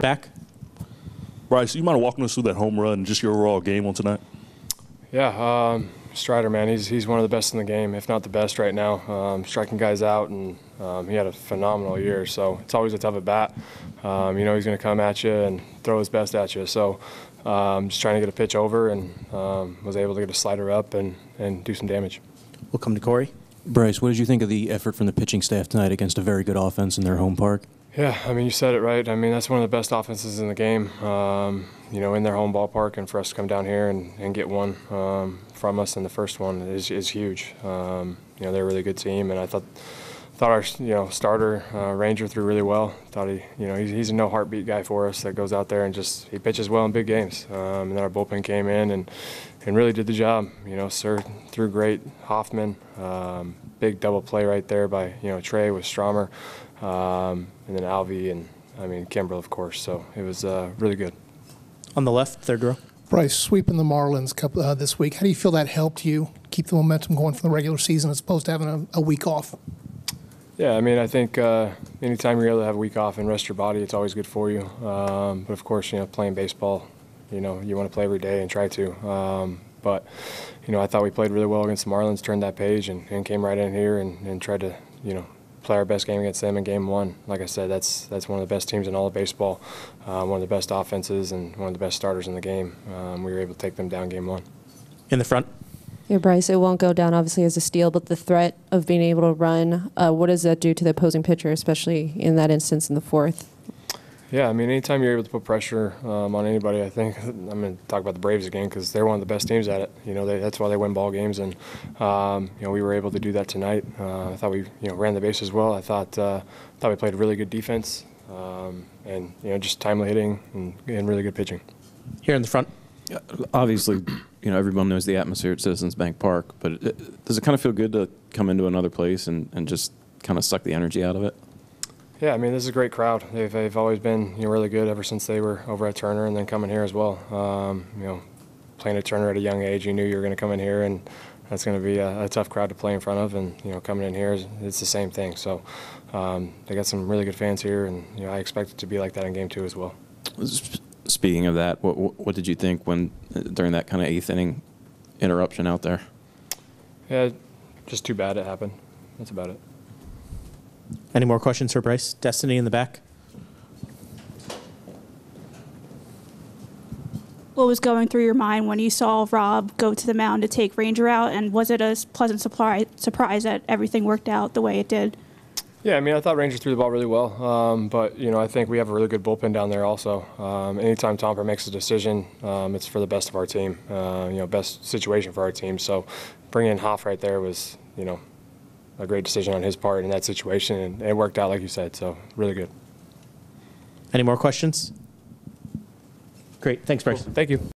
Back. Bryce, you mind walking us through that home run and just your overall game on tonight? Yeah, um, Strider, man, he's he's one of the best in the game, if not the best right now. Um, striking guys out, and um, he had a phenomenal year. So it's always a tough at bat. Um, you know he's going to come at you and throw his best at you. So um, just trying to get a pitch over, and um, was able to get a slider up and and do some damage. We'll come to Corey. Bryce, what did you think of the effort from the pitching staff tonight against a very good offense in their home park? Yeah, I mean, you said it right. I mean, that's one of the best offenses in the game, um, you know, in their home ballpark. And for us to come down here and, and get one um, from us in the first one is, is huge. Um, you know, they're a really good team. And I thought thought our you know starter uh, Ranger threw really well. Thought he you know he's, he's a no heartbeat guy for us that goes out there and just he pitches well in big games. Um, and then our bullpen came in and and really did the job. You know, Sir threw great. Hoffman, um, big double play right there by you know Trea with Stromer, um, and then Alvey and I mean Kimbrel of course. So it was uh, really good. On the left, third row. Bryce, sweeping the Marlins couple, uh, this week, how do you feel that helped you keep the momentum going from the regular season as opposed to having a, a week off? Yeah, I mean, I think uh, anytime you're able to have a week off and rest your body, it's always good for you. Um, but of course, you know, playing baseball, you know, you want to play every day and try to. Um, but, you know, I thought we played really well against the Marlins, turned that page, and, and came right in here and, and tried to, you know, play our best game against them in game one. Like I said, that's that's one of the best teams in all of baseball, uh, one of the best offenses, and one of the best starters in the game. Um, we were able to take them down game one. In the front. Yeah, Bryce, it won't go down obviously as a steal, but the threat of being able to run, uh, what does that do to the opposing pitcher, especially in that instance in the fourth? Yeah, I mean, anytime you're able to put pressure um, on anybody, I think I'm going to talk about the Braves again because they're one of the best teams at it. You know, they, that's why they win ball games, and um, you know we were able to do that tonight. Uh, I thought we you know ran the bases well. I thought uh, thought we played really good defense, um, and you know just timely hitting and, and really good pitching. Here in the front. obviously, you know, everyone knows the atmosphere at Citizens Bank Park, but it, does it kind of feel good to come into another place and, and just kind of suck the energy out of it? Yeah, I mean, this is a great crowd. They've, they've always been you know, really good ever since they were over at Turner and then coming here as well. Um, you know, playing at Turner at a young age, you knew you were going to come in here and that's going to be a, a, tough crowd to play in front of. And, you know, coming in here, it's the same thing. So um, they got some really good fans here and, you know, I expect it to be like that in game two as well. Speaking of that, what, what did you think when during that kind of eighth inning interruption out there? Yeah, just too bad it happened. That's about it. Any more questions for Bryce? Destiny in the back. What was going through your mind when you saw Rob go to the mound to take Ranger out, and was it a pleasant surprise, surprise that everything worked out the way it did? Yeah, I mean, I thought Ranger threw the ball really well, um, but you know, I think we have a really good bullpen down there also. Um, anytime Topper makes a decision, um, it's for the best of our team. Uh, you know, best situation for our team. So, bringing in Hoff right there was, you know, a great decision on his part in that situation, and it worked out like you said. So, really good. Any more questions? Great, thanks, Bryce. Cool. Thank you.